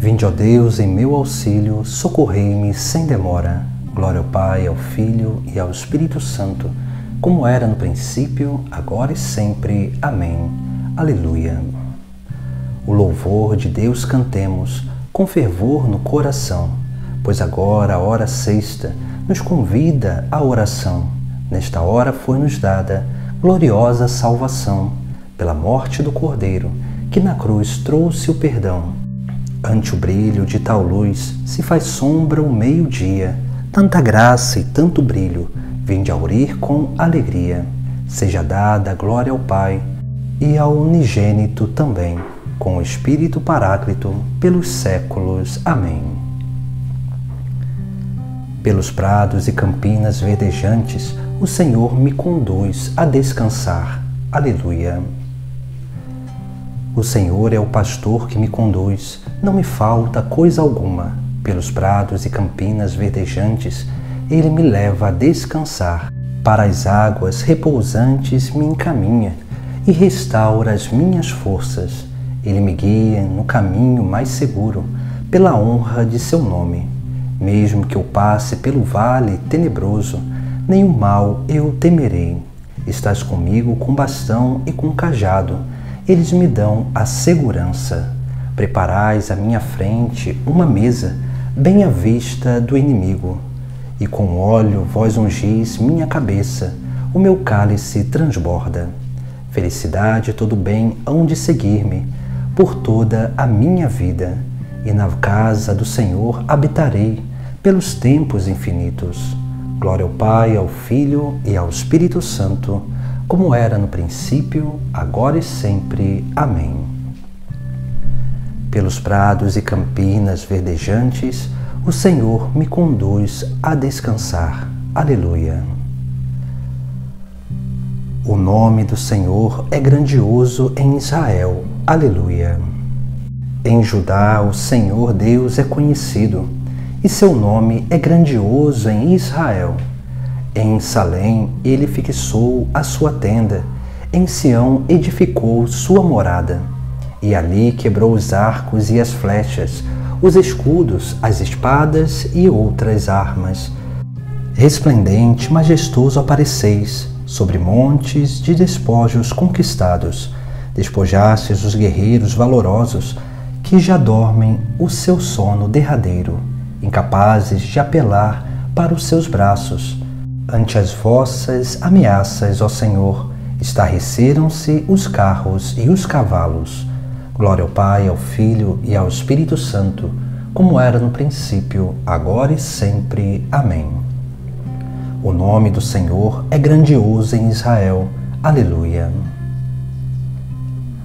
Vinde, ó Deus, em meu auxílio, socorrei-me sem demora. Glória ao Pai, ao Filho e ao Espírito Santo, como era no princípio, agora e sempre. Amém. Aleluia. O louvor de Deus cantemos com fervor no coração, pois agora a hora sexta nos convida à oração. Nesta hora foi-nos dada gloriosa salvação pela morte do Cordeiro, que na cruz trouxe o perdão. Ante o brilho de tal luz se faz sombra o meio-dia, tanta graça e tanto brilho, vinde aurir com alegria. Seja dada glória ao Pai e ao unigênito também, com o Espírito Paráclito, pelos séculos. Amém. Pelos prados e campinas verdejantes, o Senhor me conduz a descansar. Aleluia. O Senhor é o pastor que me conduz, não me falta coisa alguma. Pelos prados e campinas verdejantes, ele me leva a descansar. Para as águas repousantes me encaminha e restaura as minhas forças. Ele me guia no caminho mais seguro, pela honra de seu nome. Mesmo que eu passe pelo vale tenebroso, nenhum mal eu temerei. Estás comigo com bastão e com cajado, eles me dão a segurança. Preparais à minha frente uma mesa, bem à vista do inimigo. E com óleo vós ungis minha cabeça, o meu cálice transborda. Felicidade e todo bem hão de seguir-me por toda a minha vida, e na casa do Senhor habitarei pelos tempos infinitos. Glória ao Pai, ao Filho e ao Espírito Santo, como era no princípio, agora e sempre. Amém. Pelos prados e campinas verdejantes, o Senhor me conduz a descansar. Aleluia. O nome do Senhor é grandioso em Israel. Aleluia. Em Judá, o Senhor Deus é conhecido e seu nome é grandioso em Israel. Em Salém ele fixou a sua tenda, em Sião edificou sua morada, e ali quebrou os arcos e as flechas, os escudos, as espadas e outras armas. Resplendente, majestoso apareceis sobre montes de despojos conquistados, despojastes os guerreiros valorosos que já dormem o seu sono derradeiro incapazes de apelar para os seus braços. Ante as vossas ameaças, ó Senhor, estarreceram-se os carros e os cavalos. Glória ao Pai, ao Filho e ao Espírito Santo, como era no princípio, agora e sempre. Amém. O nome do Senhor é grandioso em Israel. Aleluia.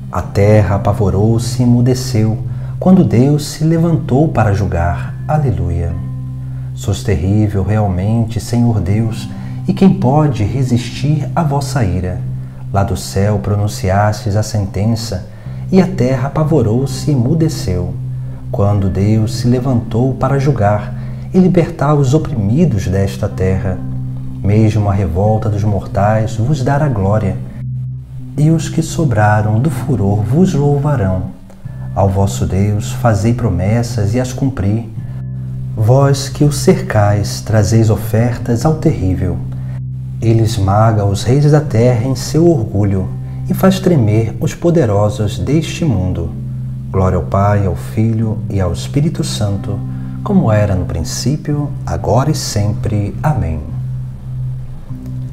A terra apavorou-se e emudeceu quando Deus se levantou para julgar. Aleluia. Sois terrível realmente, Senhor Deus, e quem pode resistir à vossa ira? Lá do céu pronunciastes a sentença, e a terra apavorou-se e emudeceu. Quando Deus se levantou para julgar e libertar os oprimidos desta terra, mesmo a revolta dos mortais vos dará glória, e os que sobraram do furor vos louvarão. Ao vosso Deus fazei promessas e as cumpri Vós que o cercais, trazeis ofertas ao terrível. Ele esmaga os reis da terra em seu orgulho e faz tremer os poderosos deste mundo. Glória ao Pai, ao Filho e ao Espírito Santo, como era no princípio, agora e sempre. Amém.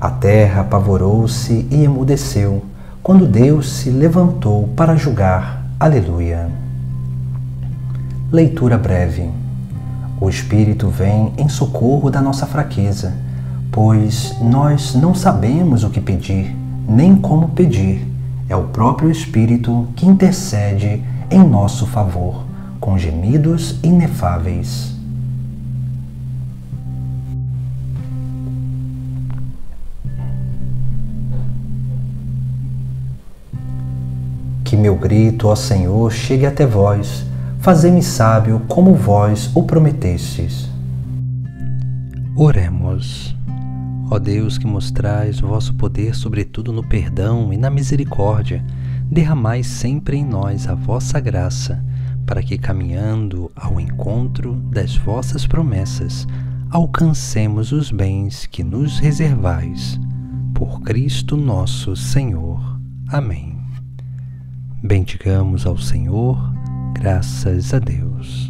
A terra apavorou-se e emudeceu quando Deus se levantou para julgar. Aleluia. Leitura breve. O Espírito vem em socorro da nossa fraqueza, pois nós não sabemos o que pedir, nem como pedir. É o próprio Espírito que intercede em nosso favor, com gemidos inefáveis. Que meu grito, ó Senhor, chegue até vós fazei-me sábio como vós o prometestes. Oremos. Ó Deus que mostrais vosso poder sobretudo no perdão e na misericórdia, derramai sempre em nós a vossa graça para que, caminhando ao encontro das vossas promessas, alcancemos os bens que nos reservais. Por Cristo nosso Senhor. Amém. Bendigamos ao Senhor, graças a Deus.